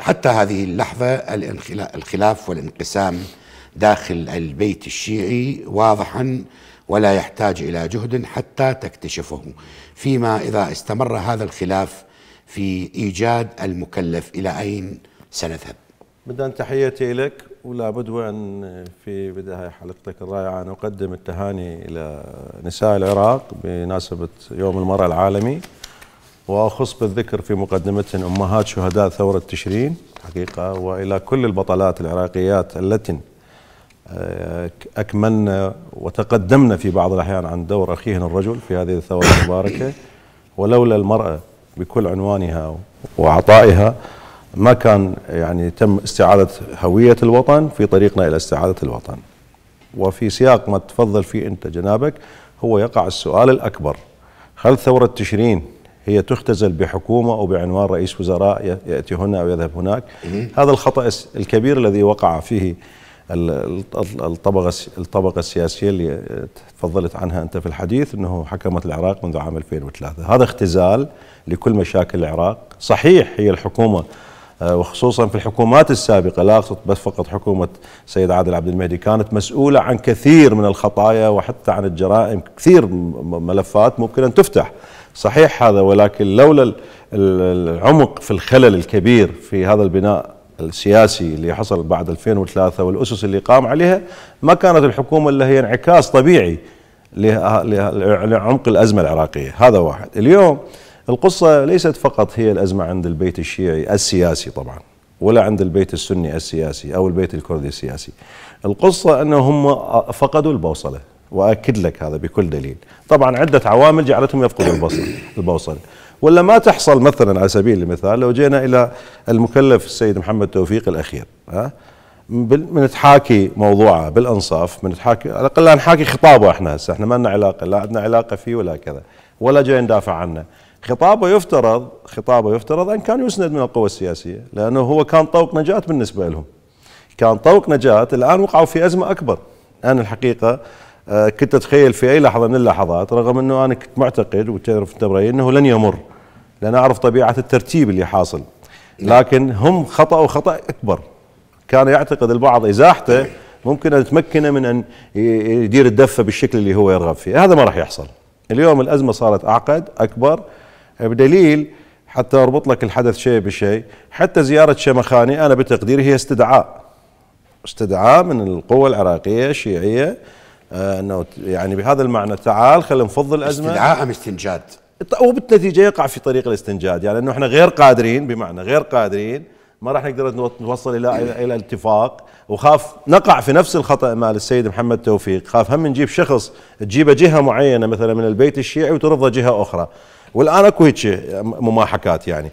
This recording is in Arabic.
حتى هذه اللحظة الخلاف والانقسام داخل البيت الشيعي واضحا ولا يحتاج إلى جهد حتى تكتشفه. فيما إذا استمر هذا الخلاف في إيجاد المكلف إلى أين سنذهب؟ بدأ تحياتي لك ولا بد وأن في بداية حلقتك الرائعة أن أقدم التهاني إلى نساء العراق بمناسبة يوم المرأة العالمي. وأخص بالذكر في مقدمتهم أمهات شهداء ثورة تشرين حقيقة وإلى كل البطلات العراقيات التي آه، أكملنا وتقدمنا في بعض الأحيان عن دور أخيهن الرجل في هذه الثورة المباركة. ولولا المرأة بكل عنوانها وعطائها ما كان يعني تم استعادة هوية الوطن في طريقنا إلى استعادة الوطن. وفي سياق ما تفضل فيه أنت جنابك هو يقع السؤال الأكبر. هل ثورة تشرين هي تختزل بحكومة أو بعنوان رئيس وزراء يأتي هنا أو يذهب هناك. هذا الخطأ الكبير الذي وقع فيه الطبقة الطبقة السياسية اللي تفضلت عنها أنت في الحديث أنه حكمت العراق منذ عام 2003 هذا اختزال لكل مشاكل العراق. صحيح هي الحكومة وخصوصا في الحكومات السابقة لا أقصد بس فقط حكومة سيد عادل عبد المهدي كانت مسؤولة عن كثير من الخطايا وحتى عن الجرائم كثير ملفات ممكن أن تفتح صحيح هذا ولكن لولا العمق في الخلل الكبير في هذا البناء السياسي اللي حصل بعد 2003 والأسس اللي قام عليها ما كانت الحكومة إلا هي انعكاس طبيعي لعمق الأزمة العراقية، هذا واحد. اليوم القصة ليست فقط هي الأزمة عند البيت الشيعي السياسي طبعا ولا عند البيت السني السياسي أو البيت الكردي السياسي. القصة انهم فقدوا البوصلة وأكد لك هذا بكل دليل. طبعا عدة عوامل جعلتهم يفقدوا البوصلة البوصلة. ولا ما تحصل مثلا على سبيل المثال لو جينا إلى المكلف السيد محمد توفيق الأخير ها بنتحاكي موضوعه بالأنصاف بنتحاكي على الأقل نحاكي خطابه إحنا هسه إحنا ما لنا علاقة لا عندنا علاقة فيه ولا كذا ولا جاي ندافع عنه خطابه يفترض خطابه يفترض أن كان يسند من القوى السياسية لأنه هو كان طوق نجاة بالنسبة لهم. كان طوق نجاة الآن وقعوا في أزمة أكبر. أنا الحقيقة آه، كنت أتخيل في أي لحظة من اللحظات رغم أنه أنا كنت معتقد وتعرف انت أنه لن يمر لأن أعرف طبيعة الترتيب اللي حاصل. لكن هم خطأوا خطأ أكبر. كان يعتقد البعض إزاحته ممكن أن تمكنه من أن يدير الدفة بالشكل اللي هو يرغب فيه. هذا ما راح يحصل. اليوم الأزمة صارت أعقد أكبر بدليل حتى أربط لك الحدث شيء بشيء. حتى زيارة شمخاني أنا بتقديري هي استدعاء. استدعاء من القوى العراقية الشيعية آه، إنه يعني بهذا المعنى تعال خلينا نفض الأزمة. استدعاء أم استنجاد؟ وبالنتيجه يقع في طريق الاستنجاد. يعني إنه إحنا غير قادرين بمعنى غير قادرين ما راح نقدر نوصل إلى إلى اتفاق وخاف نقع في نفس الخطأ مال السيد محمد توفيق. خاف هم نجيب شخص تجيبه جهة معينة مثلا من البيت الشيعي وترضى جهة أخرى. والآن أكو هيك مماحكات يعني.